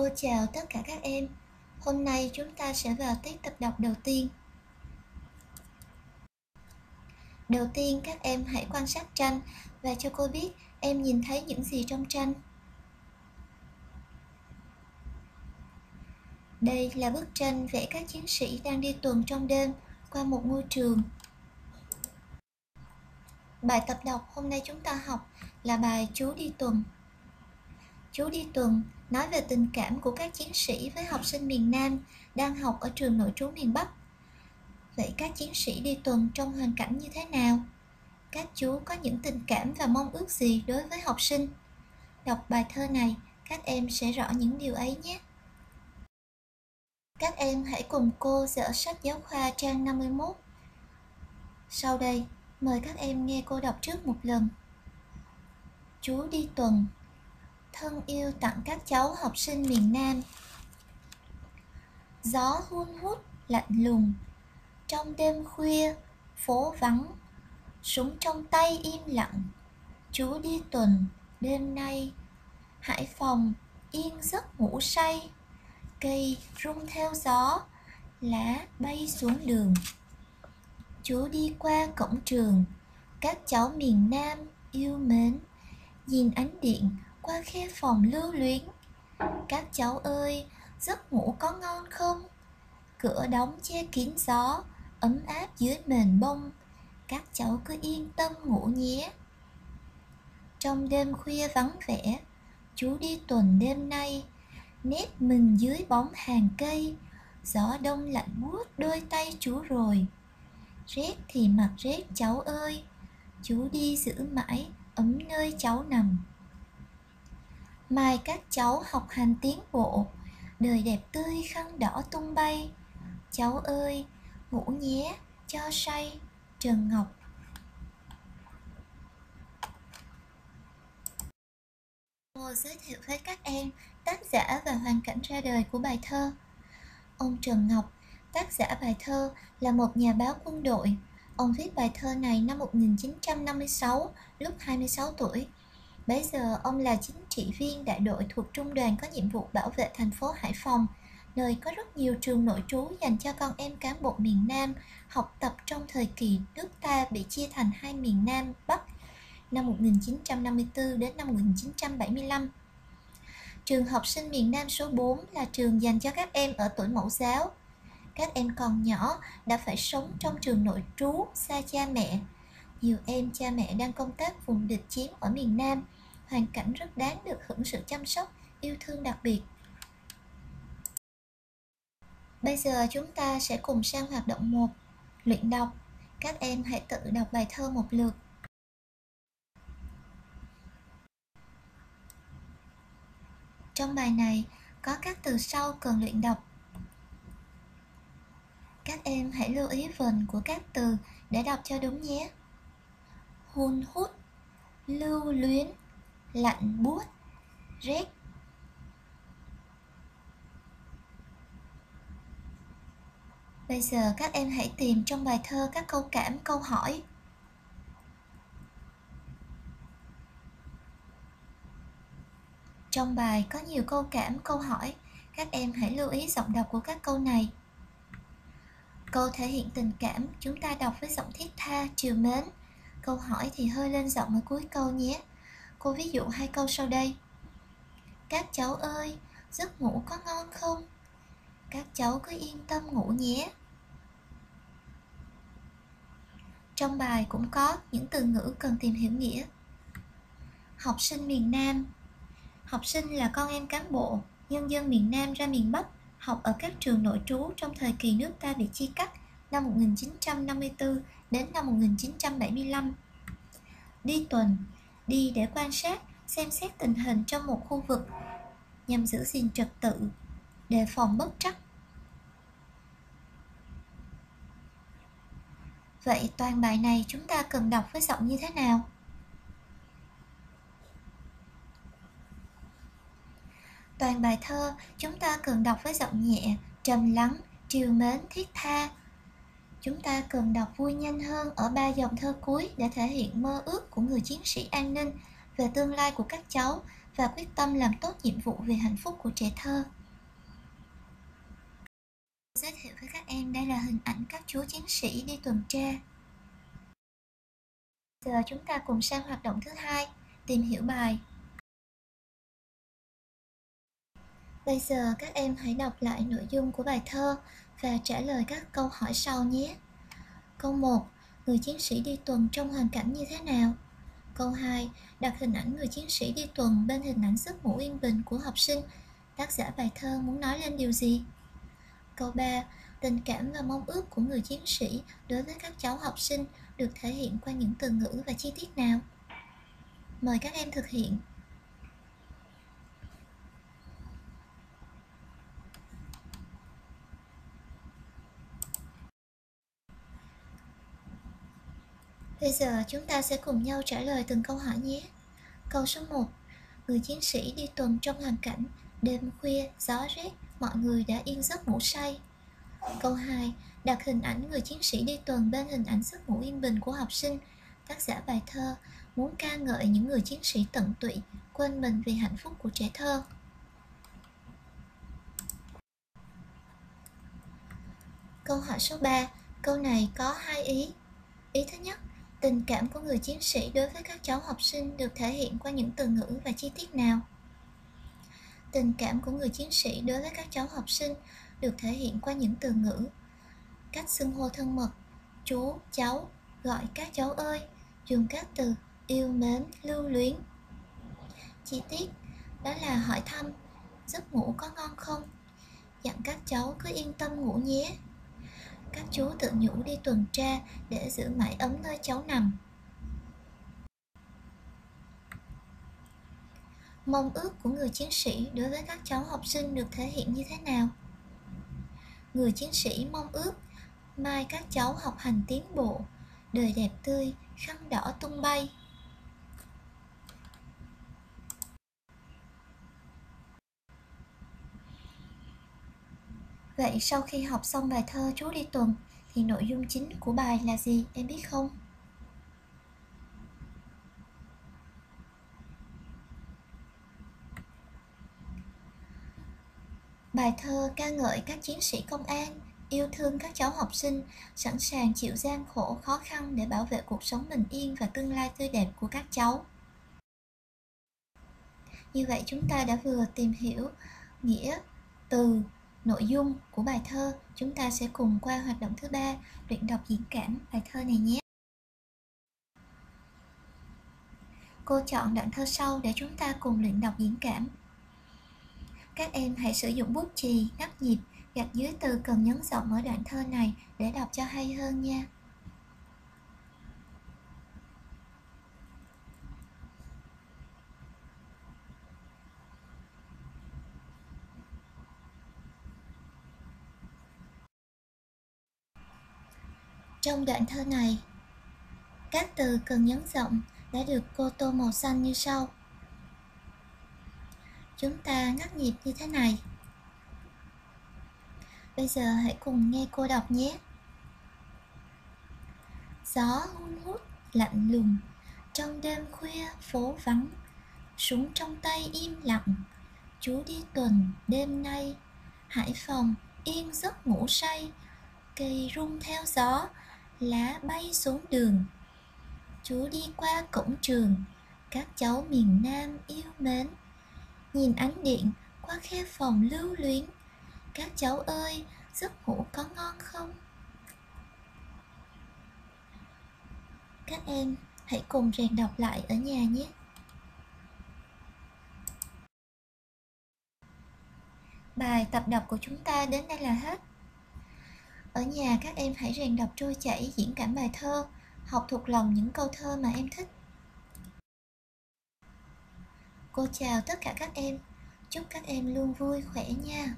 Cô chào tất cả các em. Hôm nay chúng ta sẽ vào tiết tập đọc đầu tiên. Đầu tiên, các em hãy quan sát tranh và cho cô biết em nhìn thấy những gì trong tranh. Đây là bức tranh vẽ các chiến sĩ đang đi tuần trong đêm qua một ngôi trường. Bài tập đọc hôm nay chúng ta học là bài Chú đi tuần. Chú đi tuần nói về tình cảm của các chiến sĩ với học sinh miền Nam đang học ở trường nội trú miền Bắc. Vậy các chiến sĩ đi tuần trong hoàn cảnh như thế nào? Các chú có những tình cảm và mong ước gì đối với học sinh? Đọc bài thơ này, các em sẽ rõ những điều ấy nhé. Các em hãy cùng cô dở sách giáo khoa trang 51. Sau đây, mời các em nghe cô đọc trước một lần. Chú đi tuần thân yêu tặng các cháu học sinh miền Nam. Gió hun hút lạnh lùng, trong đêm khuya, phố vắng, súng trong tay im lặng, chú đi tuần đêm nay. Hải Phòng yên giấc ngủ say, cây rung theo gió, lá bay xuống đường. Chú đi qua cổng trường, các cháu miền Nam yêu mến, nhìn ánh điện qua khe phòng lưu luyến. Các cháu ơi, giấc ngủ có ngon không? Cửa đóng che kín gió, ấm áp dưới mền bông. Các cháu cứ yên tâm ngủ nhé. Trong đêm khuya vắng vẻ, chú đi tuần đêm nay nét mình dưới bóng hàng cây. Gió đông lạnh buốt đôi tay chú rồi. Rét thì mặc rét cháu ơi. Chú đi giữ mãi ấm nơi cháu nằm mai các cháu học hành tiến bộ. Đời đẹp tươi khăn đỏ tung bay. Cháu ơi, ngủ nhé, cho say, trần ngọc. Cô giới thiệu với các em tác giả và hoàn cảnh ra đời của bài thơ. Ông trần ngọc, tác giả bài thơ là một nhà báo quân đội. Ông viết bài thơ này năm 1956 lúc 26 tuổi. Bây giờ ông là chính trị viên đại đội thuộc trung đoàn có nhiệm vụ bảo vệ thành phố Hải Phòng, nơi có rất nhiều trường nội trú dành cho con em cán bộ miền Nam học tập trong thời kỳ nước ta bị chia thành hai miền Nam Bắc năm 1954 đến năm 1975. Trường học sinh miền Nam số 4 là trường dành cho các em ở tuổi mẫu giáo. Các em còn nhỏ đã phải sống trong trường nội trú xa cha mẹ. Nhiều em cha mẹ đang công tác vùng địch chiếm ở miền Nam hoàn cảnh rất đáng được hưởng sự chăm sóc, yêu thương đặc biệt. Bây giờ chúng ta sẽ cùng sang hoạt động 1, luyện đọc. Các em hãy tự đọc bài thơ một lượt. Trong bài này có các từ sau cần luyện đọc. Các em hãy lưu ý vần của các từ để đọc cho đúng nhé. Hôn hút, lưu luyến, lạnh buốt rét Bây giờ các em hãy tìm trong bài thơ các câu cảm, câu hỏi. Trong bài có nhiều câu cảm, câu hỏi. Các em hãy lưu ý giọng đọc của các câu này. Câu thể hiện tình cảm, chúng ta đọc với giọng thiết tha, chiều mến. Câu hỏi thì hơi lên giọng ở cuối câu nhé. Cô ví dụ hai câu sau đây. Các cháu ơi, giấc ngủ có ngon không? Các cháu cứ yên tâm ngủ nhé. Trong bài cũng có những từ ngữ cần tìm hiểu nghĩa. Học sinh miền Nam Học sinh là con em cán bộ, nhân dân miền Nam ra miền Bắc học ở các trường nội trú trong thời kỳ nước ta bị chia cắt năm 1954 đến năm 1975. Đi tuần đi để quan sát, xem xét tình hình trong một khu vực nhằm giữ gìn trật tự, đề phòng bất trắc. Vậy toàn bài này chúng ta cần đọc với giọng như thế nào? Toàn bài thơ chúng ta cần đọc với giọng nhẹ, trầm lắng, triều mến, thiết tha, Chúng ta cần đọc vui nhanh hơn ở ba dòng thơ cuối để thể hiện mơ ước của người chiến sĩ an ninh về tương lai của các cháu và quyết tâm làm tốt nhiệm vụ vì hạnh phúc của trẻ thơ. Giới thiệu với các em đây là hình ảnh các chú chiến sĩ đi tuần tra. Giờ chúng ta cùng sang hoạt động thứ hai, tìm hiểu bài. Bây giờ các em hãy đọc lại nội dung của bài thơ và trả lời các câu hỏi sau nhé. Câu 1. Người chiến sĩ đi tuần trong hoàn cảnh như thế nào? Câu 2. Đặt hình ảnh người chiến sĩ đi tuần bên hình ảnh giấc ngủ yên bình của học sinh. Tác giả bài thơ muốn nói lên điều gì? Câu 3. Tình cảm và mong ước của người chiến sĩ đối với các cháu học sinh được thể hiện qua những từ ngữ và chi tiết nào? Mời các em thực hiện. Bây giờ chúng ta sẽ cùng nhau trả lời từng câu hỏi nhé. Câu số 1. Người chiến sĩ đi tuần trong hoàn cảnh đêm khuya, gió rét, mọi người đã yên giấc ngủ say. Câu 2. Đặt hình ảnh người chiến sĩ đi tuần bên hình ảnh giấc ngủ yên bình của học sinh. Tác giả bài thơ muốn ca ngợi những người chiến sĩ tận tụy, quên mình vì hạnh phúc của trẻ thơ. Câu hỏi số 3. Câu này có hai ý. Ý thứ nhất, Tình cảm của người chiến sĩ đối với các cháu học sinh được thể hiện qua những từ ngữ và chi tiết nào? Tình cảm của người chiến sĩ đối với các cháu học sinh được thể hiện qua những từ ngữ Cách xưng hô thân mật, chú, cháu, gọi các cháu ơi, dùng các từ yêu mến, lưu luyến. Chi tiết đó là hỏi thăm, giấc ngủ có ngon không? Dặn các cháu cứ yên tâm ngủ nhé các chú tự nhủ đi tuần tra để giữ mãi ấm nơi cháu nằm. Mong ước của người chiến sĩ đối với các cháu học sinh được thể hiện như thế nào? Người chiến sĩ mong ước mai các cháu học hành tiến bộ, đời đẹp tươi, khăn đỏ tung bay. Vậy sau khi học xong bài thơ Chú đi tuần thì nội dung chính của bài là gì em biết không? Bài thơ ca ngợi các chiến sĩ công an, yêu thương các cháu học sinh, sẵn sàng chịu gian khổ khó khăn để bảo vệ cuộc sống bình yên và tương lai tươi đẹp của các cháu. Như vậy chúng ta đã vừa tìm hiểu nghĩa từ nội dung của bài thơ chúng ta sẽ cùng qua hoạt động thứ ba, luyện đọc diễn cảm bài thơ này nhé. Cô chọn đoạn thơ sau để chúng ta cùng luyện đọc diễn cảm. Các em hãy sử dụng bút chì, nắp nhịp gạch dưới từ cần nhấn rộng ở đoạn thơ này để đọc cho hay hơn nha. Trong đoạn thơ này, các từ cần nhấn rộng đã được cô tô màu xanh như sau. Chúng ta ngắt nhịp như thế này. Bây giờ hãy cùng nghe cô đọc nhé. Gió hun hút lạnh lùng, trong đêm khuya phố vắng, súng trong tay im lặng, chú đi tuần đêm nay, Hải Phòng yên giấc ngủ say, cây rung theo gió, lá bay xuống đường. Chú đi qua cổng trường. Các cháu miền nam yêu mến. Nhìn ánh điện qua khe phòng lưu luyến. Các cháu ơi, giấc ngủ có ngon không? Các em, hãy cùng rèn đọc lại ở nhà nhé. Bài tập đọc của chúng ta đến đây là hết ở nhà các em hãy rèn đọc trôi chảy diễn cảm bài thơ, học thuộc lòng những câu thơ mà em thích. Cô chào tất cả các em, chúc các em luôn vui khỏe nha.